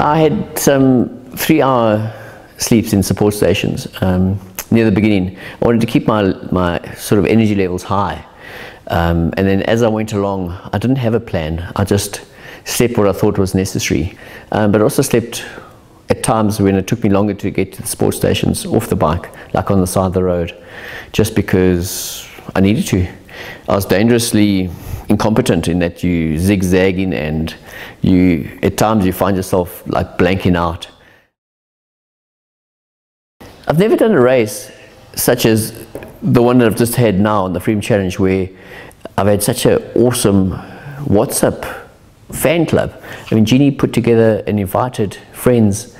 I had some three hour sleeps in support stations um, near the beginning. I wanted to keep my, my sort of energy levels high. Um, and then as I went along, I didn't have a plan. I just slept what I thought was necessary, um, but also slept at times when it took me longer to get to the sports stations off the bike, like on the side of the road, just because I needed to. I was dangerously incompetent in that you zigzagging and you at times you find yourself like blanking out. I've never done a race such as the one that I've just had now on the Freedom Challenge where I've had such an awesome WhatsApp fan club. I mean, Jeannie put together and invited friends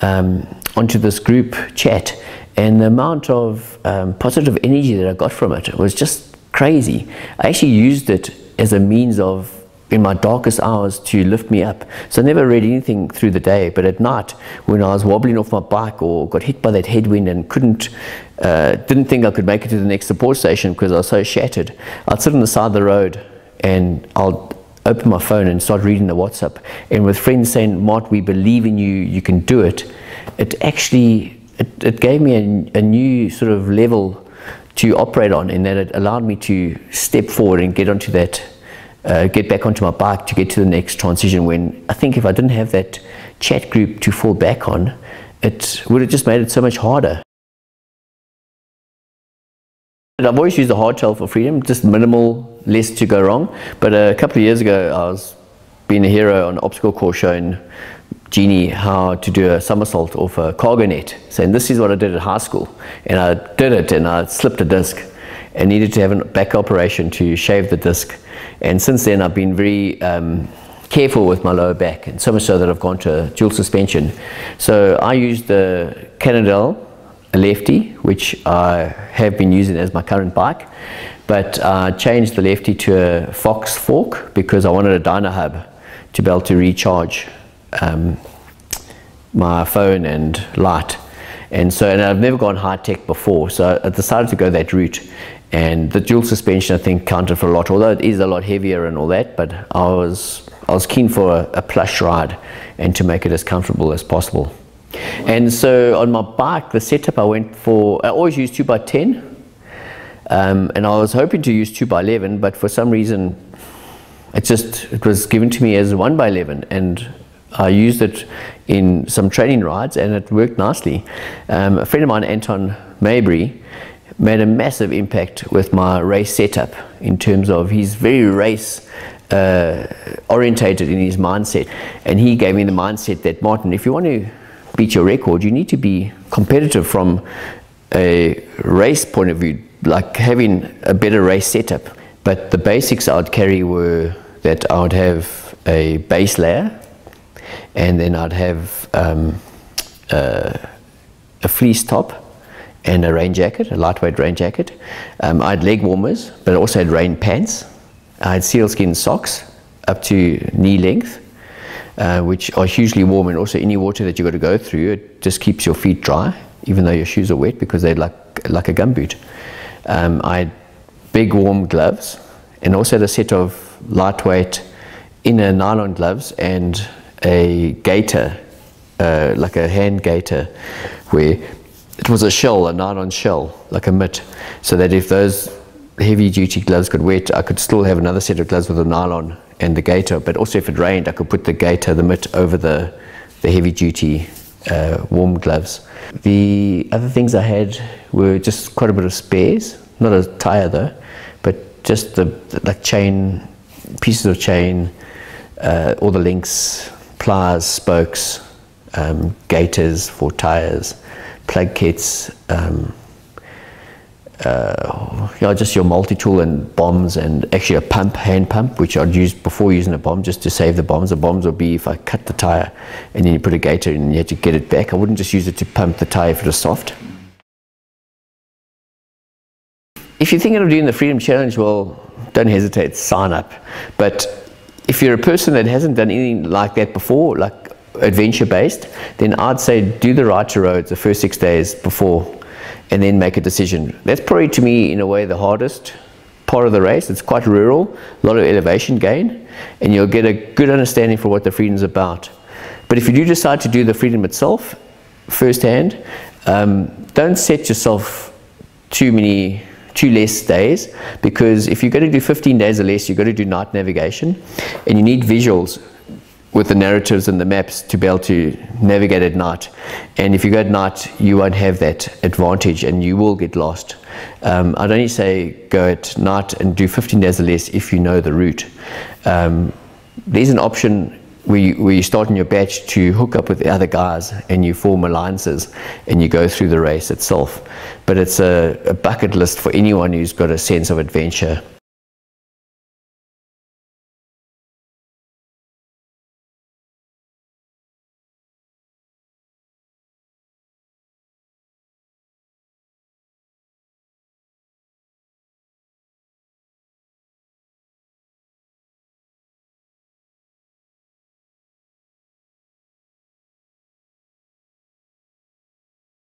um, onto this group chat, and the amount of um, positive energy that I got from it was just crazy. I actually used it as a means of in my darkest hours to lift me up. So I never read anything through the day, but at night when I was wobbling off my bike or got hit by that headwind and couldn't, uh, didn't think I could make it to the next support station because I was so shattered, I'd sit on the side of the road and I'll open my phone and start reading the WhatsApp. And with friends saying, Mart, we believe in you, you can do it, it actually, it, it gave me a, a new sort of level to operate on in that it allowed me to step forward and get onto that uh, get back onto my bike to get to the next transition when I think if I didn't have that chat group to fall back on, it would have just made it so much harder. I've always used the hardtail for freedom, just minimal, less to go wrong. But a couple of years ago, I was being a hero on an obstacle course showing Jeannie how to do a somersault off a cargo saying this is what I did at high school. And I did it and I slipped a disc and needed to have a back operation to shave the disc. And since then, I've been very um, careful with my lower back, and so much so that I've gone to dual suspension. So I use the Cannondale a lefty, which I have been using as my current bike, but I changed the lefty to a Fox fork because I wanted a Dynahub to be able to recharge um, my phone and light. And so, and I've never gone high tech before, so I decided to go that route. And the dual suspension, I think, counted for a lot, although it is a lot heavier and all that, but I was, I was keen for a, a plush ride and to make it as comfortable as possible. And so on my bike, the setup I went for, I always use 2x10, um, and I was hoping to use 2x11, but for some reason, it just, it was given to me as 1x11, and I used it in some training rides, and it worked nicely. Um, a friend of mine, Anton Mabry, made a massive impact with my race setup in terms of he's very race uh, orientated in his mindset and he gave me the mindset that Martin if you want to beat your record you need to be competitive from a race point of view like having a better race setup but the basics I'd carry were that I would have a base layer and then I'd have um, uh, a fleece top and a rain jacket, a lightweight rain jacket. Um, I had leg warmers, but I also had rain pants. I had sealskin socks up to knee length, uh, which are hugely warm, and also any water that you've got to go through, it just keeps your feet dry, even though your shoes are wet because they're like, like a gumboot. Um, I had big warm gloves, and also had a set of lightweight inner nylon gloves and a gaiter, uh, like a hand gaiter, where it was a shell, a nylon shell, like a mitt, so that if those heavy duty gloves got wet, I could still have another set of gloves with a nylon and the gaiter, but also if it rained, I could put the gaiter, the mitt over the, the heavy duty uh, warm gloves. The other things I had were just quite a bit of spares, not a tire though, but just the, the like chain, pieces of chain, uh, all the links, pliers, spokes, um, gaiters for tires, plug kits, um, uh, you know, just your multi-tool and bombs and actually a pump, hand pump, which I'd use before using a bomb just to save the bombs. The bombs would be if I cut the tire and then you put a gaiter in and you had to get it back. I wouldn't just use it to pump the tire if it was soft. If you're thinking of doing the Freedom Challenge, well, don't hesitate, sign up. But if you're a person that hasn't done anything like that before, like adventure based, then I'd say do the ride to Rhodes the first six days before and then make a decision. That's probably to me in a way the hardest part of the race. It's quite rural, a lot of elevation gain, and you'll get a good understanding for what the freedom's about. But if you do decide to do the freedom itself, firsthand, um, don't set yourself too many two less days because if you're going to do 15 days or less, you've got to do night navigation and you need visuals with the narratives and the maps to be able to navigate at night. And if you go at night, you won't have that advantage and you will get lost. Um, I'd only say go at night and do 15 days or less if you know the route. Um, there's an option where you start in your batch to hook up with the other guys and you form alliances and you go through the race itself. But it's a, a bucket list for anyone who's got a sense of adventure.